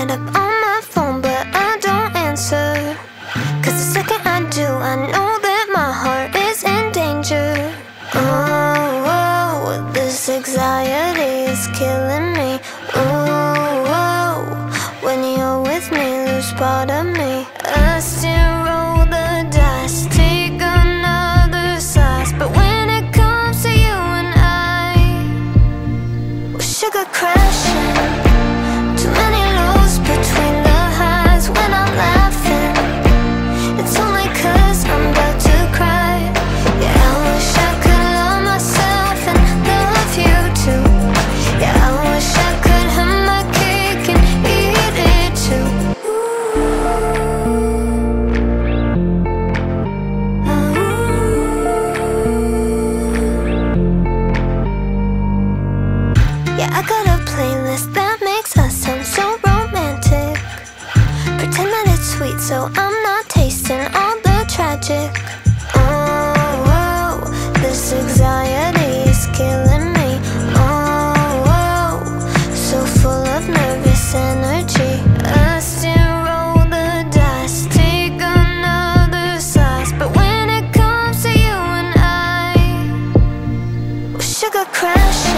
right up on my phone, but I don't answer. Cause the second I do, I know that my heart is in danger. Oh, oh this anxiety is killing me. Ooh, oh, when you're with me, lose part of me. I still roll the dice, take another slice. But when it comes to you and I, sugar crashing. I got a playlist that makes us sound so romantic. Pretend that it's sweet so I'm not tasting all the tragic. Oh, oh this anxiety is killing me. Oh, oh so full of nervous energy. I still roll the dice, take another slice. But when it comes to you and I Sugar crash.